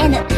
and